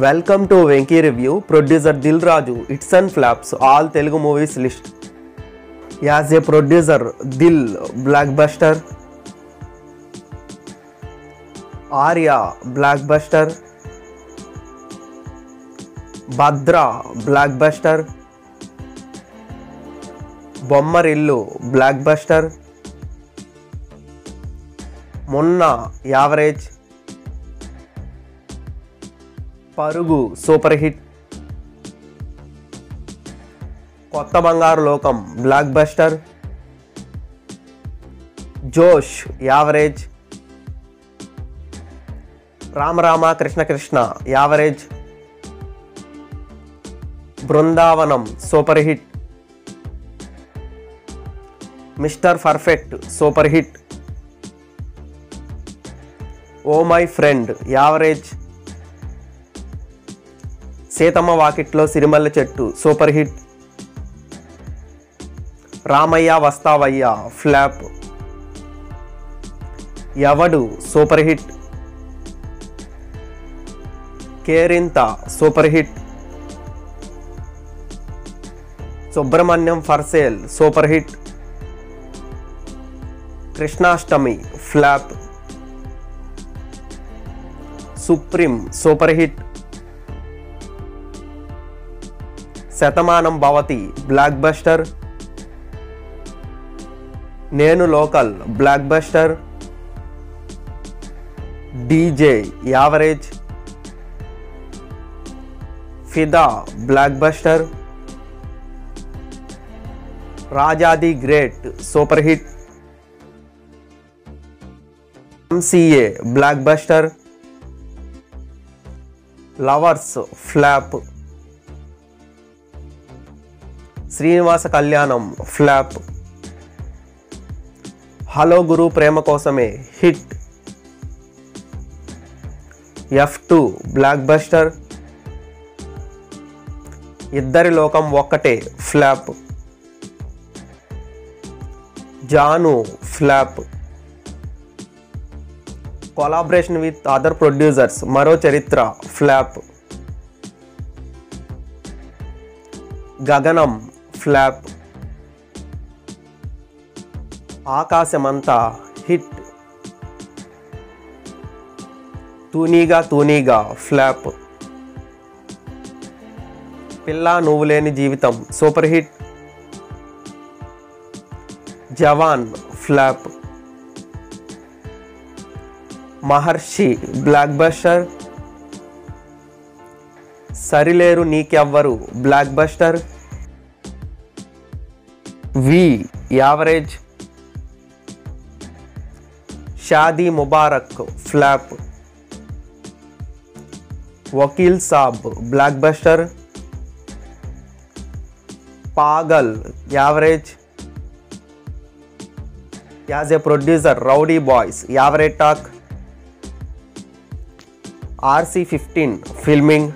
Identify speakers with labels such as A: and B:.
A: Welcome to Venky review producer Dil Raju it's and flops all Telugu movies list as a producer Dil blockbuster Arya blockbuster Bhadra blockbuster Bommarillu blockbuster Munna average Parugu super hit. Kotha Bangaru Lokam blockbuster. Josh average. రామరామ Krishna Krishna average. Brindavanam super hit. Mister perfect super hit. Oh my friend average. Seethamma Vakitlo Sirimalle Chettu super hit. Ramayya Vasthavayya flop. ఎవడు super hit? Kerintha super hit. Subrahmanyam for sale super hit. Krishnashtami flop. Supreme super hit. शतमान Bhavati ब्लाकर् Nenu local ब्लाकर् DJ average Fidaa ब्लाकर् Raja the great super hit MCA ब्लाकर् lovers flop Srinivasa Kalyanam flop. Hello Guru Prema Kosame hit. F two blockbuster Iddari Lokam Okkate flop. Jaanu flop. Collaboration with other producers Maro Charitra flop. గగనం flop. Aakasamantha hit. తూనీగా తూనీగా flop. పిల్ల Nuvvu Leni Jeevitham super hit. జవాన్ flop. Maharshi blockbuster Sarileru Neekevvaru blockbuster V average Shaadi Mubarak flop Vakeel Saab blockbuster पागल average as a producer rowdy boys average talk RC fifteen filming